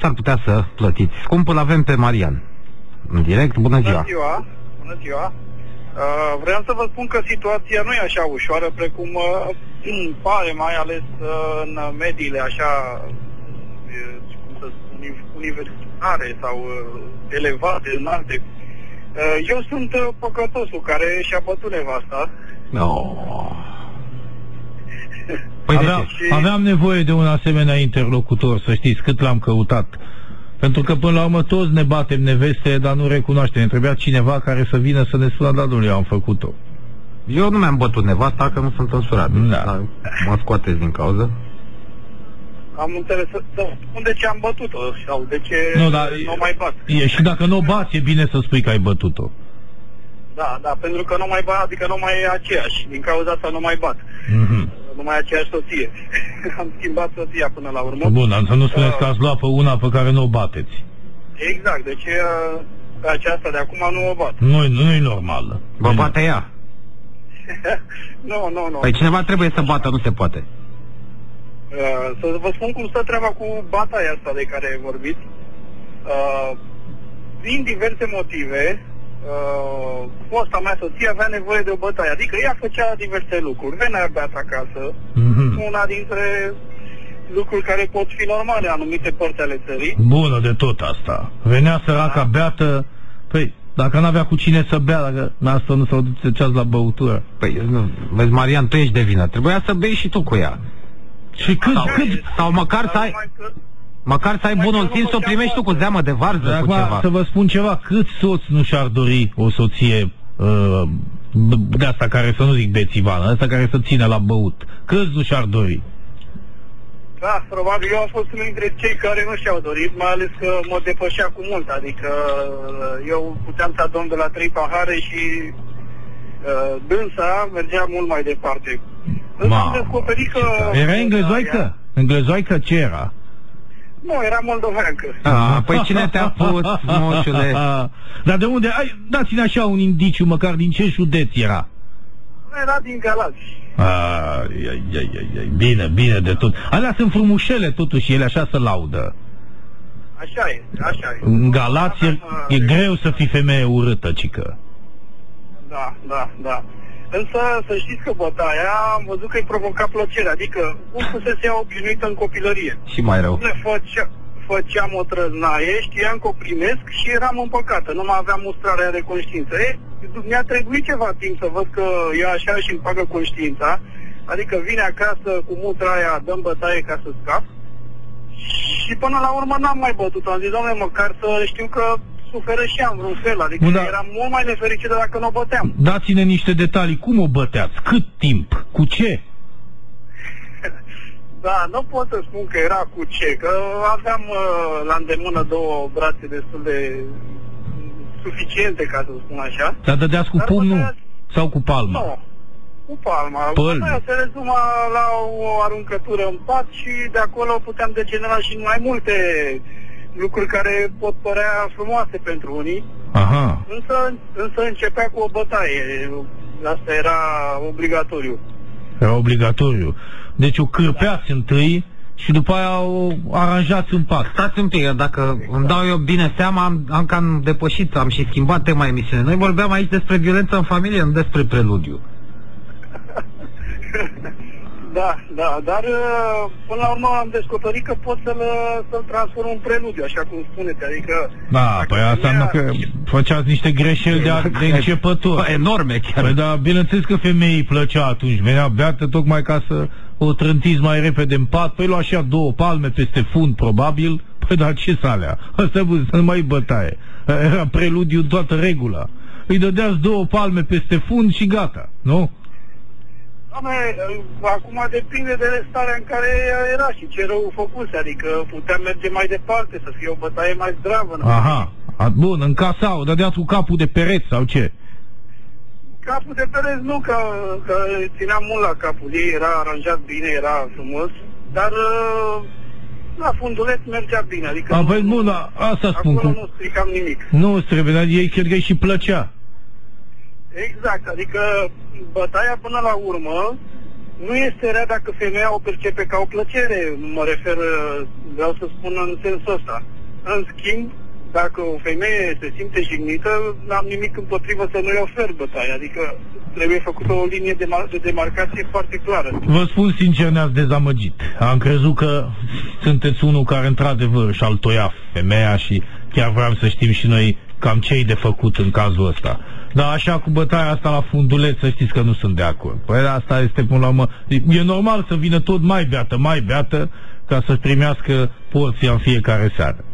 s-ar putea să plătiți. Scumpul avem pe Marian. În direct, bună ziua. Bună ziua. Bună ziua. Uh, vreau să vă spun că situația nu e așa ușoară precum uh, pare, mai ales uh, în mediile așa, uh, cum să spun, universitare sau uh, elevate, înalte. Uh, eu sunt uh, păcătosul care și-a bătut nevasta. No. Păi de aveam, ce? aveam nevoie de un asemenea interlocutor, să știți cât l-am căutat. Pentru că până la urmă toți ne batem neveste, dar nu recunoaștem. Ne trebuia cineva care să vină să ne spună, da, domnule, eu am făcut-o. Eu nu mi-am bătut nevasta că nu sunt însurat. Da. Dar Mă scoateți din cauză. Am înțeles. Da, spun de ce am bătut-o sau de ce Nu, dar nu mai bat. E, și dacă nu o bați, e bine să spui că ai bătut-o. Da, da, pentru că nu mai bat, adică nu mai e aceeași. Din cauza asta nu mai bat. Mhm. Nu mai e aceeași soție. am schimbat soția până la urmă. Bun, dar să nu spuneți Uh, că ați luat pe una pe care nu o bateți. Exact, deci uh, pe aceasta de acum nu o bat. Nu, nu e normal. Vă bate ea. nu, nu, nu. Păi cineva trebuie să bată, nu se poate. Uh, să vă spun cum stă treaba cu bataia asta de care vorbiți. Uh, din diverse motive, uh, fosta mea soție avea nevoie de o bătaie. Adică ea făcea diverse lucruri. Venea beat acasă. Mhm. Una dintre lucruri care pot fi normale în anumite părți ale țării. Bună de tot asta. Venea săraca beată, păi, dacă n-avea cu cine să bea, dacă asta nu s-au duceați la băutură. Păi, nu, vezi, Marian, tu ești de vină. Trebuia să bei și tu cu ea. Și cât, Sau, cât, sau măcar să ai, Numai că- măcar să ai Numai că bunul nu simț să o făceam primești tu cu asta. zeamă de varză, cu acum ceva. să vă spun ceva, cât soț nu și-ar dori o soție uh, de asta care să nu zic bețivană, asta care să ține la băut. Cât nu și-ar dori? Da, probabil eu am fost unul dintre cei care nu și-au dorit, mai ales că mă depășea cu mult, adică uh, eu puteam să adorm de la trei pahare și uh, dânsa mergea mult mai departe. Însă am Mamă, descoperit că... Era englezoică? Englezoică ce era? Nu, era moldoveancă. A, păi cine te-a pus, moșule? Dar de unde? Ai, dați-ne așa un indiciu, măcar din ce județ era. Era din Galați. Ai, ai, ai, ai, ai, bine, bine de tot. Alea sunt frumușele totuși, ele așa se laudă. Așa e, așa e. În Galați e, Aveam, e uh, greu să fii femeie urâtă, cică. Da, da, da. Însă să știți că bătaia am văzut că îi provoca plăcere, adică cum fusese ea obișnuită în copilărie. Și mai rău. Ne făcea, făceam o trăznaie, știam că o primesc și eram împăcată, nu mai aveam mustrarea de conștiință. E, mi-a trebuit ceva timp să văd că e așa și îmi pagă conștiința, adică vine acasă cu mutra aia, dăm bătaie ca să scap. Și până la urmă n-am mai bătut, am zis, doamne, măcar să știu că suferă și ea în vreun fel, adică Bun, da. eram mult mai nefericită dacă nu o băteam. Dați-ne niște detalii. Cum o băteați? Cât timp? Cu ce? Da, nu pot să spun că era cu ce, că aveam uh, la îndemână două brațe destul de mm, suficiente, ca să spun așa. Dar dădeați cu Dar pumnul? bătaia- Sau cu palma? Nu, cu palma. Palma. Bătaia se rezuma la o aruncătură în pat și de acolo puteam degenera și în mai multe lucruri care pot părea frumoase pentru unii, Aha. însă, însă începea cu o bătaie. Asta era obligatoriu. Era obligatoriu. Deci o cârpeați întâi și după aia o aranjați în pat. Stați un pic, dacă îmi dau eu bine seama, am, am cam depășit, am și schimbat tema emisiunii. Noi vorbeam aici despre violență în familie, nu despre preludiu. Da, da, dar uh, până la urmă am descoperit că pot să-l, să-l transform în preludiu, așa cum spuneți, adică... Da, dacă păi asta femeia- înseamnă că făceați niște greșeli de, de începător. Bă, enorme chiar. Păi da, bineînțeles că femeii îi plăcea atunci. Venea beată tocmai ca să o trântiți mai repede în pat. Păi lua așa două palme peste fund, probabil. Păi da, ce să alea? Asta bă, să nu mai bătaie. Era preludiu în toată regula. Îi dădeați două palme peste fund și gata, nu? Doamne, uh, acum depinde de starea în care era și ce rău făcuse, adică putea merge mai departe, să fie o bătaie mai zdravă. nu? Aha. A, bun, în casa o dădeați cu capul de pereți sau ce? Capul de pereți nu, că, că ținea mult la capul ei, era aranjat bine, era frumos, dar uh, la funduleț mergea bine, adică... A, nu- păi bun, da, asta spun. Acolo Cum... nu stricam nimic. Nu îți trebuie, dar ei cred că îi și plăcea. Exact, adică bătaia până la urmă nu este rea dacă femeia o percepe ca o plăcere, mă refer, vreau să spun în sensul ăsta. În schimb, dacă o femeie se simte jignită, n-am nimic împotrivă să nu-i ofer bătaie, adică trebuie făcută o linie de, de demarcație foarte clară. Vă spun sincer, ne-ați dezamăgit. Am crezut că sunteți unul care într-adevăr și-al toia femeia și chiar vreau să știm și noi cam ce de făcut în cazul ăsta. Dar așa cu bătaia asta la funduleț, să știți că nu sunt de acord. Păi asta este până la urmă... E normal să vină tot mai beată, mai beată, ca să primească porția în fiecare seară.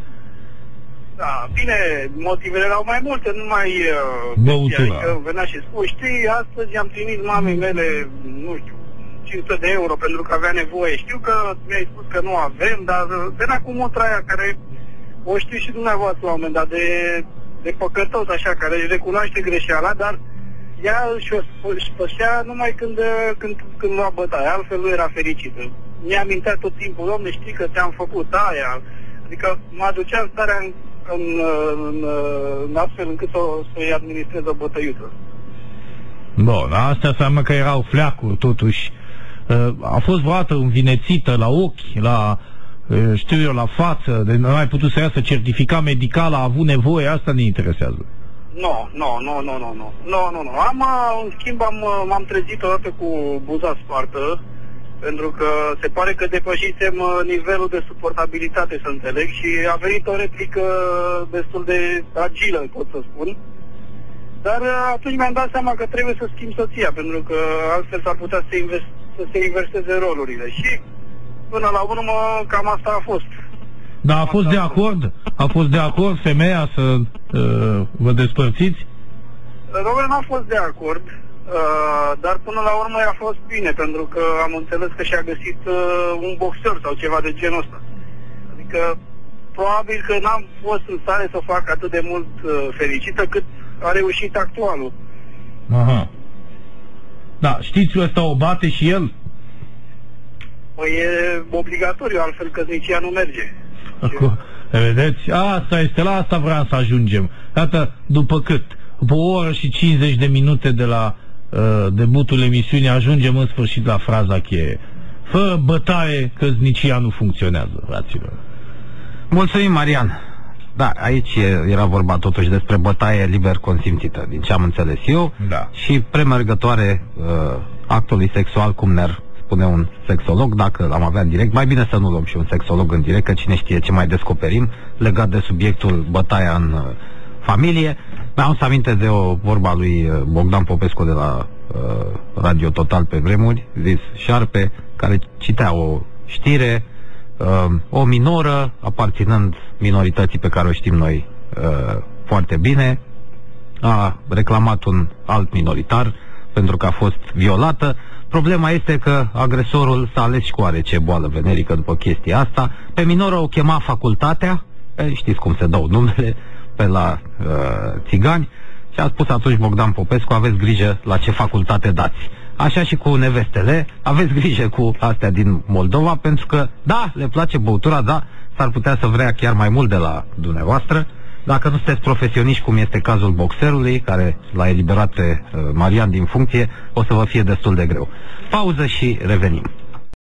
Da, bine, motivele erau mai multe, nu mai... Uh, Băutura. Adică venea și spune, știi, astăzi am trimis mamei mele, nu știu, 500 de euro pentru că avea nevoie. Știu că mi-ai spus că nu avem, dar venea cu motra aia care o știu și dumneavoastră la un moment dat, de, de păcătos așa, care își recunoaște greșeala, dar ea își o spășea numai când, când, când lua bătaie, altfel nu era fericită. Mi-a amintea tot timpul, domne, știi că ți-am făcut aia, adică mă aducea în starea în în, în, în astfel încât să, să-i administreze bătăiută. Bun, asta înseamnă că erau fleacuri, totuși. Uh, a fost vreodată învinețită la ochi, la, uh, știu eu, la față, de nu ai putut să iasă certificat medical, a avut nevoie, asta ne interesează. Nu, no, nu, no, nu, no, nu, nu, nu, nu, nu. Am, în schimb, am, m-am trezit odată cu buza spartă, pentru că se pare că depășisem nivelul de suportabilitate, să înțeleg, și a venit o replică destul de agilă, pot să spun. Dar atunci mi-am dat seama că trebuie să schimb soția, pentru că altfel s-ar putea să, invest- să se inverseze rolurile. Și până la urmă cam asta a fost. Dar a fost de acord? A fost de acord femeia să uh, vă despărțiți? Robert n-a fost de acord. Uh, dar până la urmă a fost bine, pentru că am înțeles că și-a găsit uh, un boxer sau ceva de genul ăsta. Adică probabil că n-am fost în stare să fac atât de mult uh, fericită cât a reușit actualul. Aha. Da, știți, ăsta o bate și el? Păi e obligatoriu, altfel că nici ea nu merge. Acum, vedeți? Asta este, la asta vreau să ajungem. Iată, după cât? După o oră și 50 de minute de la uh, debutul emisiunii, ajungem în sfârșit la fraza cheie. Fă bătaie, căznicia nu funcționează, fraților. Mulțumim, Marian. Da, aici era vorba totuși despre bătaie liber consimțită, din ce am înțeles eu, da. și premergătoare uh, actului sexual, cum ne-ar spune un sexolog, dacă l-am avea în direct. Mai bine să nu luăm și un sexolog în direct, că cine știe ce mai descoperim legat de subiectul bătaia în uh, familie. Mi-am să aminte de o vorba lui uh, Bogdan Popescu de la uh, Radio Total pe vremuri, zis șarpe, care citea o știre, uh, o minoră, aparținând minorității pe care o știm noi uh, foarte bine, a reclamat un alt minoritar pentru că a fost violată. Problema este că agresorul s-a ales și cu ce boală venerică după chestia asta. Pe minoră o chema facultatea, știți cum se dau numele, pe la uh, țigani și a spus atunci Bogdan Popescu, aveți grijă la ce facultate dați. Așa și cu nevestele, aveți grijă cu astea din Moldova, pentru că, da, le place băutura, da, s-ar putea să vrea chiar mai mult de la dumneavoastră. Dacă nu sunteți profesioniști, cum este cazul boxerului, care l-a eliberat pe uh, Marian din funcție, o să vă fie destul de greu. Pauză și revenim.